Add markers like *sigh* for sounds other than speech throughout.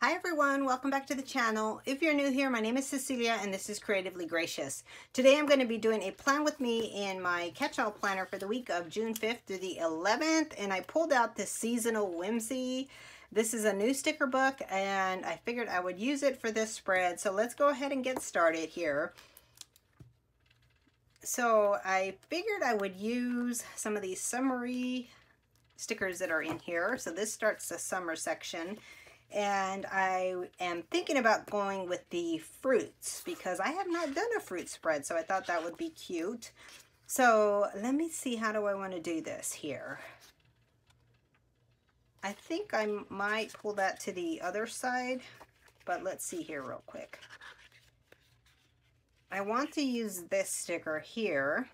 Hi everyone, welcome back to the channel. If you're new here, my name is Cecilia and this is Creatively Gracious. Today I'm going to be doing a plan with me in my catch-all planner for the week of June 5th through the 11th and I pulled out the Seasonal Whimsy. This is a new sticker book and I figured I would use it for this spread. So let's go ahead and get started here. So I figured I would use some of these summery stickers that are in here. So this starts the summer section and I am thinking about going with the fruits because I have not done a fruit spread so I thought that would be cute. So let me see how do I want to do this here? I think I might pull that to the other side but let's see here real quick. I want to use this sticker here.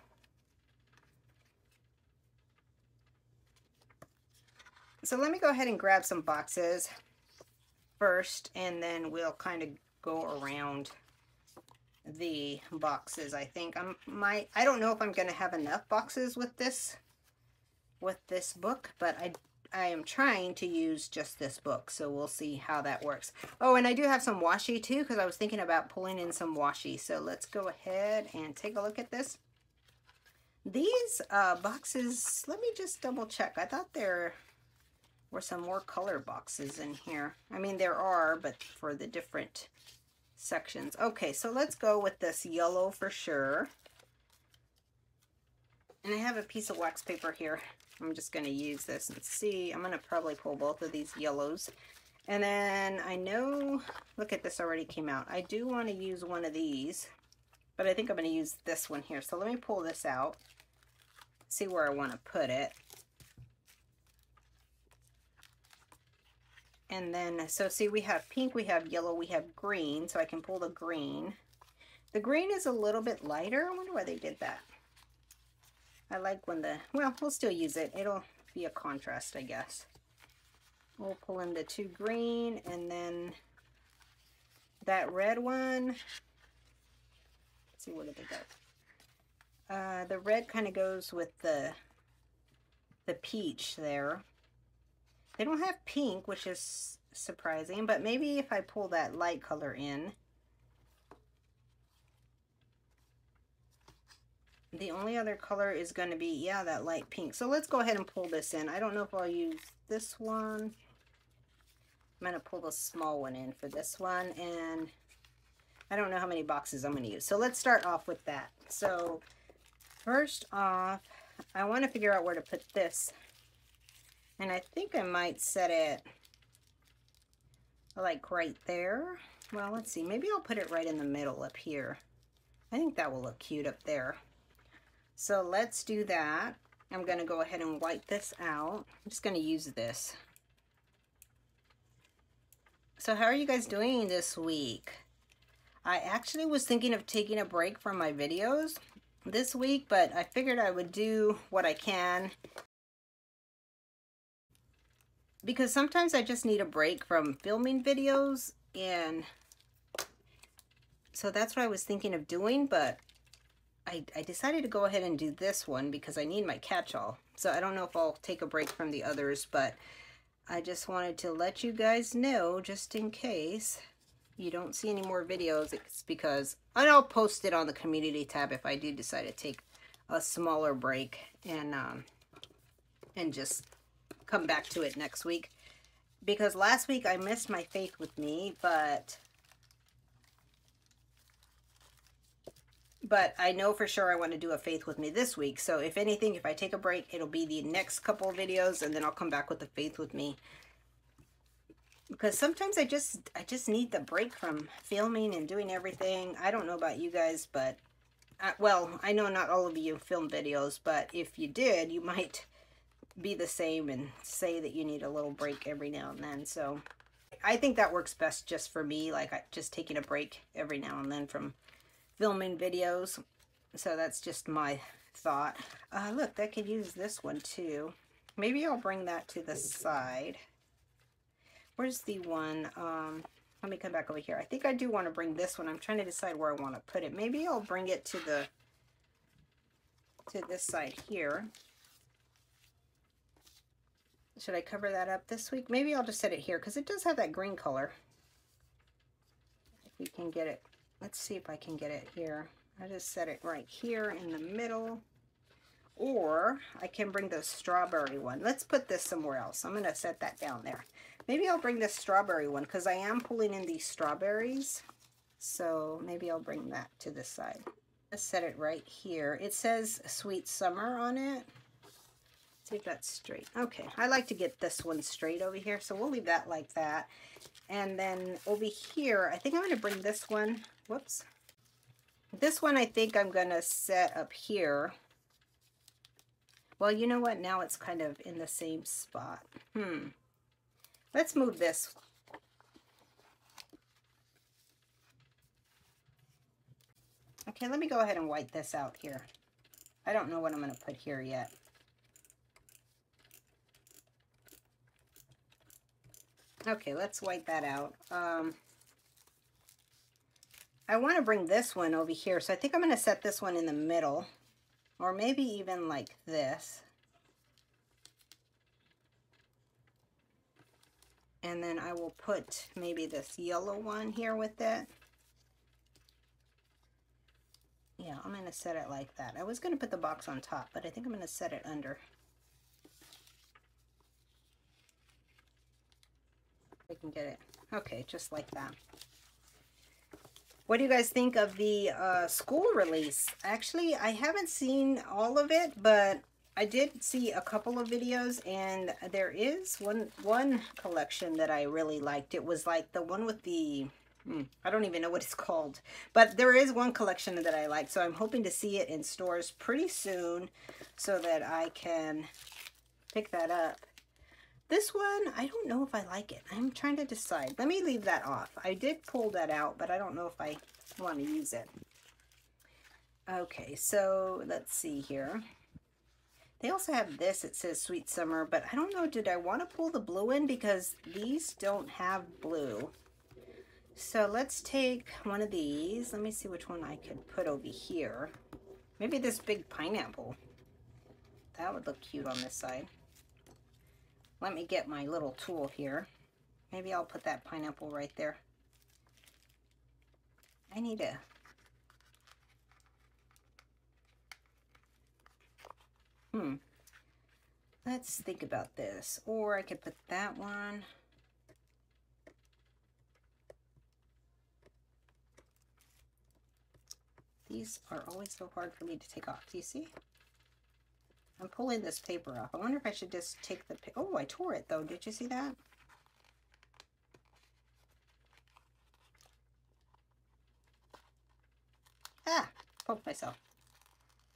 So let me go ahead and grab some boxes first and then we'll kind of go around the boxes I think. I'm my I don't know if I'm gonna have enough boxes with this with this book but I I am trying to use just this book so we'll see how that works. Oh and I do have some washi too because I was thinking about pulling in some washi so let's go ahead and take a look at this. These uh, boxes let me just double check. I thought they're or some more color boxes in here. I mean, there are, but for the different sections. Okay, so let's go with this yellow for sure. And I have a piece of wax paper here. I'm just going to use this and see. I'm going to probably pull both of these yellows. And then I know, look at this already came out. I do want to use one of these, but I think I'm going to use this one here. So let me pull this out, see where I want to put it. And then, so see, we have pink, we have yellow, we have green. So I can pull the green. The green is a little bit lighter. I wonder why they did that. I like when the, well, we'll still use it. It'll be a contrast, I guess. We'll pull in the two green and then that red one. Let's see, what did they go? Uh, the red kind of goes with the the peach there. They don't have pink, which is surprising, but maybe if I pull that light color in, the only other color is going to be, yeah, that light pink. So let's go ahead and pull this in. I don't know if I'll use this one. I'm going to pull the small one in for this one, and I don't know how many boxes I'm going to use. So let's start off with that. So first off, I want to figure out where to put this and I think I might set it like right there. Well, let's see. Maybe I'll put it right in the middle up here. I think that will look cute up there. So let's do that. I'm going to go ahead and wipe this out. I'm just going to use this. So how are you guys doing this week? I actually was thinking of taking a break from my videos this week, but I figured I would do what I can because sometimes I just need a break from filming videos and so that's what I was thinking of doing but I, I decided to go ahead and do this one because I need my catch-all. So I don't know if I'll take a break from the others but I just wanted to let you guys know just in case you don't see any more videos it's because and I'll post it on the community tab if I do decide to take a smaller break and um, and just come back to it next week. Because last week I missed my Faith with Me, but... But I know for sure I want to do a Faith with Me this week. So if anything, if I take a break, it'll be the next couple videos and then I'll come back with the Faith with Me. Because sometimes I just I just need the break from filming and doing everything. I don't know about you guys, but... Uh, well, I know not all of you film videos, but if you did, you might be the same and say that you need a little break every now and then. So I think that works best just for me, like just taking a break every now and then from filming videos. So that's just my thought. Uh, look, I could use this one too. Maybe I'll bring that to the side. Where's the one? Um, let me come back over here. I think I do want to bring this one. I'm trying to decide where I want to put it. Maybe I'll bring it to the to this side here. Should I cover that up this week? Maybe I'll just set it here because it does have that green color. If we can get it. Let's see if I can get it here. I just set it right here in the middle. Or I can bring the strawberry one. Let's put this somewhere else. I'm going to set that down there. Maybe I'll bring the strawberry one because I am pulling in these strawberries. So maybe I'll bring that to this side. Let's set it right here. It says Sweet Summer on it. If that's straight. Okay, I like to get this one straight over here, so we'll leave that like that. And then over here, I think I'm going to bring this one, whoops. This one I think I'm going to set up here. Well, you know what? Now it's kind of in the same spot. Hmm. Let's move this. Okay, let me go ahead and white this out here. I don't know what I'm going to put here yet. Okay, let's wipe that out. Um, I want to bring this one over here, so I think I'm going to set this one in the middle, or maybe even like this. And then I will put maybe this yellow one here with it. Yeah, I'm going to set it like that. I was going to put the box on top, but I think I'm going to set it under. Can get it. Okay, just like that. What do you guys think of the uh, school release? Actually, I haven't seen all of it, but I did see a couple of videos, and there is one one collection that I really liked. It was like the one with the, hmm, I don't even know what it's *laughs* called, but there is one collection that I like, so I'm hoping to see it in stores pretty soon so that I can pick that up. This one, I don't know if I like it. I'm trying to decide. Let me leave that off. I did pull that out, but I don't know if I want to use it. Okay, so let's see here. They also have this, it says Sweet Summer, but I don't know, did I want to pull the blue in? Because these don't have blue. So let's take one of these. Let me see which one I could put over here. Maybe this big pineapple. That would look cute on this side. Let me get my little tool here. Maybe I'll put that pineapple right there. I need a... Hmm. Let's think about this. Or I could put that one. These are always so hard for me to take off. Do you see? I'm pulling this paper off. I wonder if I should just take the... Oh, I tore it, though. Did you see that? Ah, poked myself.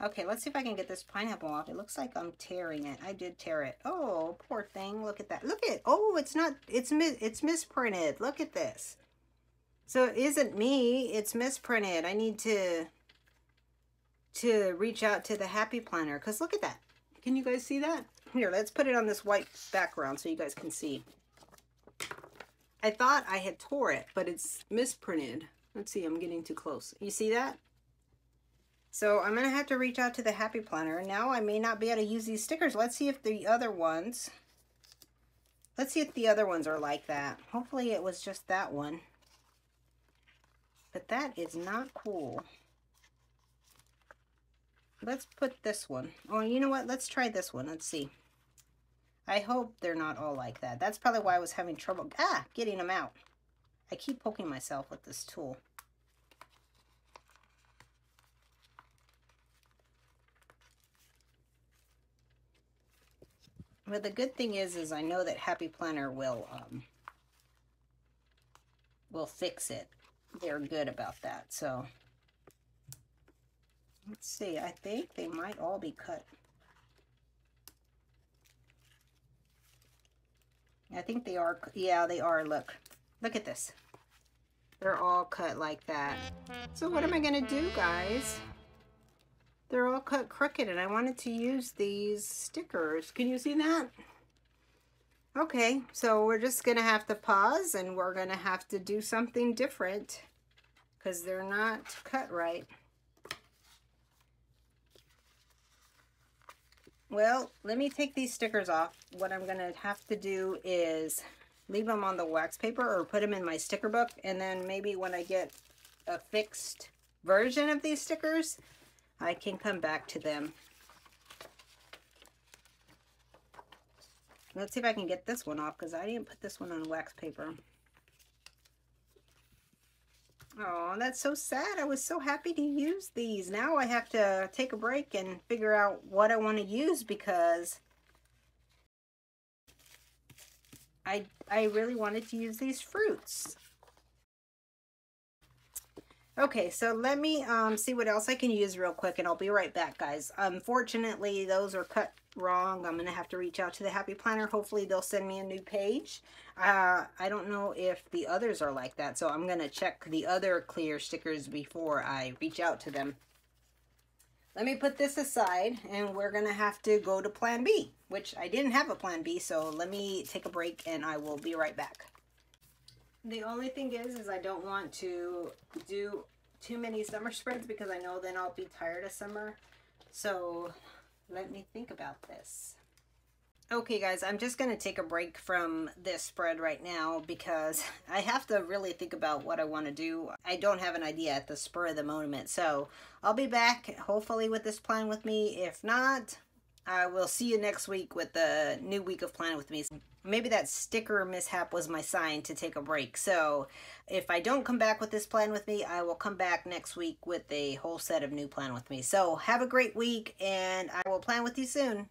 Okay, let's see if I can get this pineapple off. It looks like I'm tearing it. I did tear it. Oh, poor thing. Look at that. Look at Oh, it's not, it's, it's misprinted. Look at this. So it isn't me. It's misprinted. I need to, to reach out to the Happy Planner. Because look at that. Can you guys see that? Here, let's put it on this white background so you guys can see. I thought I had tore it, but it's misprinted. Let's see, I'm getting too close. You see that? So I'm going to have to reach out to the Happy Planner. Now I may not be able to use these stickers. Let's see if the other ones, let's see if the other ones are like that. Hopefully it was just that one. But that is not cool. Let's put this one. Oh, you know what? Let's try this one. Let's see. I hope they're not all like that. That's probably why I was having trouble ah, getting them out. I keep poking myself with this tool. But the good thing is, is I know that Happy Planner will, um, will fix it. They're good about that, so... Let's see, I think they might all be cut. I think they are, yeah, they are, look. Look at this. They're all cut like that. So what am I going to do, guys? They're all cut crooked, and I wanted to use these stickers. Can you see that? Okay, so we're just going to have to pause, and we're going to have to do something different because they're not cut right. Well, let me take these stickers off. What I'm going to have to do is leave them on the wax paper or put them in my sticker book. And then maybe when I get a fixed version of these stickers, I can come back to them. Let's see if I can get this one off because I didn't put this one on wax paper. Oh, that's so sad. I was so happy to use these. Now I have to take a break and figure out what I want to use because I, I really wanted to use these fruits. Okay, so let me um, see what else I can use real quick, and I'll be right back, guys. Unfortunately, those are cut wrong. I'm going to have to reach out to the Happy Planner. Hopefully, they'll send me a new page. Uh, I don't know if the others are like that, so I'm going to check the other clear stickers before I reach out to them. Let me put this aside, and we're going to have to go to Plan B, which I didn't have a Plan B, so let me take a break, and I will be right back. The only thing is, is I don't want to do too many summer *laughs* spreads because I know then I'll be tired of summer. So let me think about this. Okay guys, I'm just going to take a break from this spread right now because *laughs* I have to really think about what I want to do. I don't have an idea at the spur of the moment. So I'll be back hopefully with this plan with me. If not, I will see you next week with the new week of Plan With Me. Maybe that sticker mishap was my sign to take a break. So if I don't come back with this Plan With Me, I will come back next week with a whole set of new Plan With Me. So have a great week and I will plan with you soon.